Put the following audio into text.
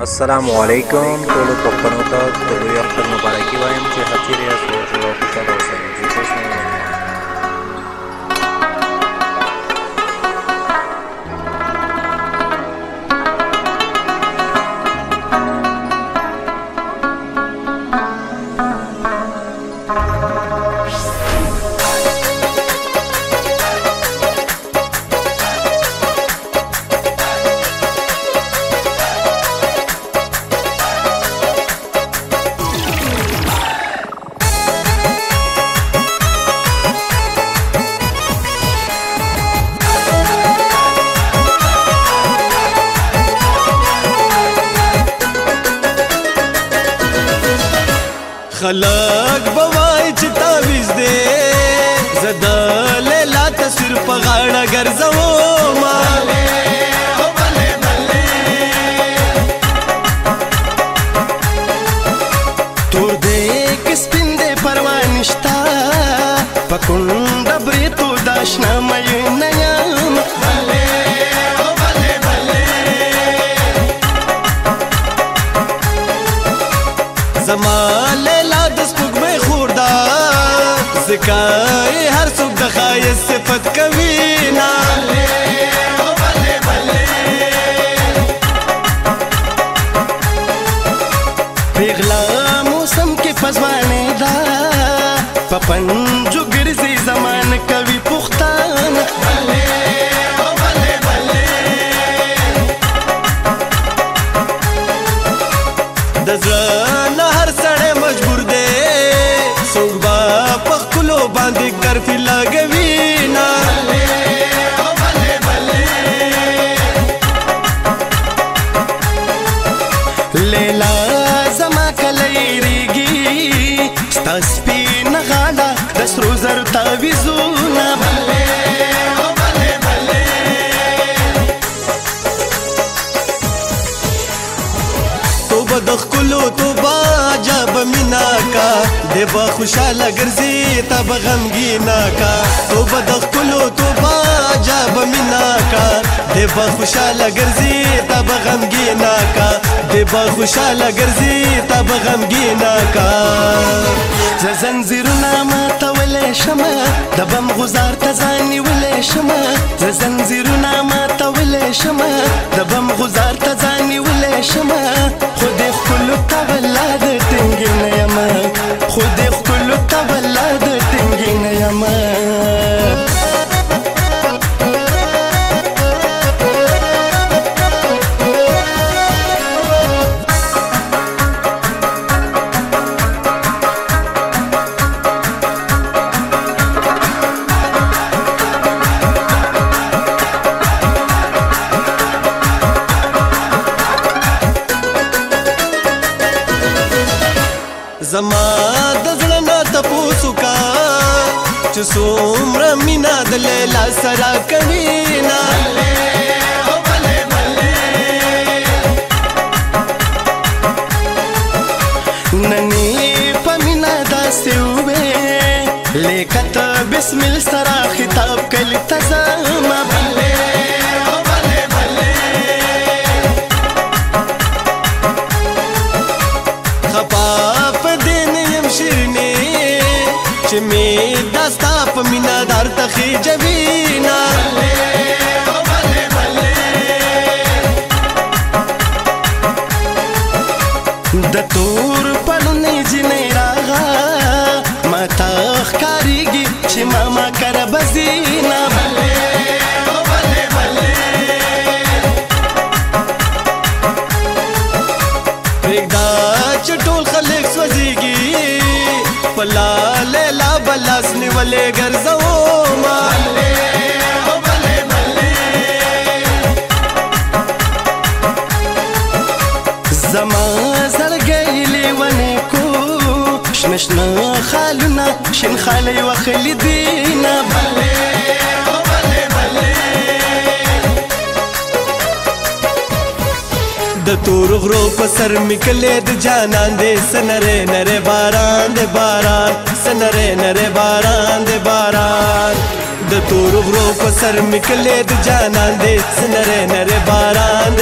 السلام علیکم ټولو پښتنو ته د لوی اختر مبارکي وایم چې هڅې ریاست او خوشاله خلک بوای چې تعویز دې زدا لیلا تصویر په غاړه ګرځو ما تور دې کې سپین دې پروا نشتا پکوند برې تو داشنا مې نه یم زمال سکای هر څوک د خایس صفت کوي نا پیغلا موسم کې پزوانه دا پپن جو ګرځي زمان کوي پختان د زړه هر او باندې کرفي لګوي نه لیلا زما کلی ریږي ستا سپین غاړه د سرو زر تعویزونه توبه د ښکلو توبه غمګینا کا دی به خوشاله ګرځي ته به غمګینا کا توبه د خپلو توبه جاب مینا کا دی به خوشاله ګرځي ته به غمګینا کا دی به خوشاله ګرځي ته به غمګینا کا زنځیرونه ماته ولې شمه د بم غزار ته ځاني ولې شمه زنځیرونه ماته ولې شمه د بم غزار ته ځاني ولې شمه چې څومره مینا د لیلا سره کوي نه ننی پمینا دا سیوبه لیکت بسم الله سره خطاب کلی تزما بله چې می دستا په مینا دار تخې جوینا د تور پلونې جنې راغا ما تخ کاریږي چې ماما کر بزینا پریږدا چې ټول خلک سوځيږي پلاله بلې ګرځو ما زما زړګي لیونی کو شنه شنه خالونه شین خالي وخلي دینه بلې د تور غرو په سر میکلې د جانان دې سنره نره باران دې باران نره نره باران دی باران د تور ورو په سر میکلې د جانان دی نره نره باران